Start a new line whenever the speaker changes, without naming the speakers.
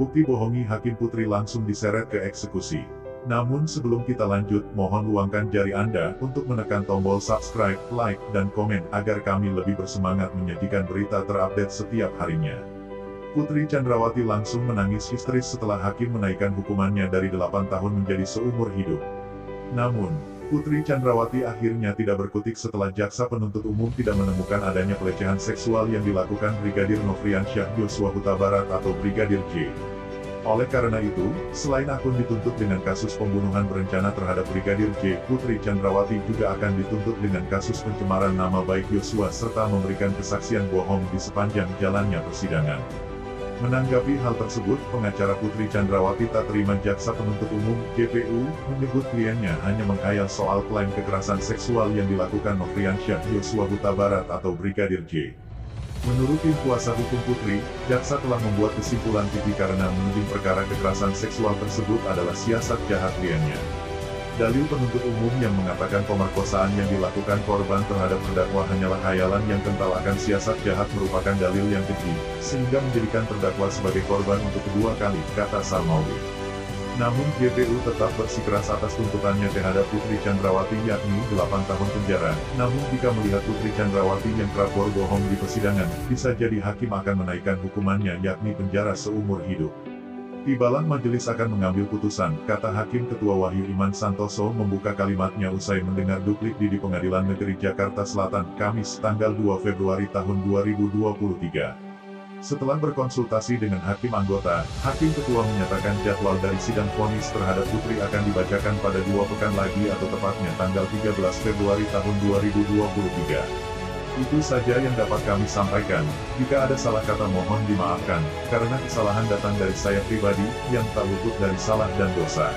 Terbukti bohongi Hakim Putri langsung diseret ke eksekusi. Namun sebelum kita lanjut, mohon luangkan jari Anda untuk menekan tombol subscribe, like, dan komen agar kami lebih bersemangat menyajikan berita terupdate setiap harinya. Putri Chandrawati langsung menangis histeris setelah hakim menaikkan hukumannya dari 8 tahun menjadi seumur hidup. Namun, Putri Chandrawati akhirnya tidak berkutik setelah jaksa penuntut umum tidak menemukan adanya pelecehan seksual yang dilakukan Brigadir Nofriansyah Yosua Huta Barat atau Brigadir J. Oleh karena itu, selain akun dituntut dengan kasus pembunuhan berencana terhadap Brigadir J, Putri Chandrawati juga akan dituntut dengan kasus pencemaran nama baik Yosua serta memberikan kesaksian bohong di sepanjang jalannya persidangan. Menanggapi hal tersebut, pengacara Putri Chandrawati tak terima jaksa penuntut umum, GPU, menyebut kliennya hanya menghayal soal klaim kekerasan seksual yang dilakukan Nofriansyah Yosua Huta Barat atau Brigadir J. Menurut tim kuasa hukum Putri, jaksa telah membuat kesimpulan tinggi karena menuding perkara kekerasan seksual tersebut adalah siasat jahat kliennya. Dalil penuntut umum yang mengatakan pemerkosaan yang dilakukan korban terhadap terdakwa hanyalah hayalan yang kental akan siasat jahat merupakan dalil yang keji, sehingga menjadikan terdakwa sebagai korban untuk kedua kali, kata Salmawi. Namun GPU tetap bersikeras atas tuntutannya terhadap Putri Chandrawati yakni 8 tahun penjara. Namun jika melihat Putri Chandrawati yang kerap bohong di persidangan, bisa jadi hakim akan menaikkan hukumannya yakni penjara seumur hidup. Tibalah majelis akan mengambil putusan, kata Hakim Ketua Wahyu Iman Santoso membuka kalimatnya usai mendengar duplik di Pengadilan Negeri Jakarta Selatan, Kamis, tanggal 2 Februari tahun 2023. Setelah berkonsultasi dengan hakim anggota, hakim ketua menyatakan jadwal dari sidang vonis terhadap Putri akan dibacakan pada dua pekan lagi atau tepatnya tanggal 13 Februari tahun 2023. Itu saja yang dapat kami sampaikan, jika ada salah kata mohon dimaafkan, karena kesalahan datang dari saya pribadi, yang tak luput dari salah dan dosa.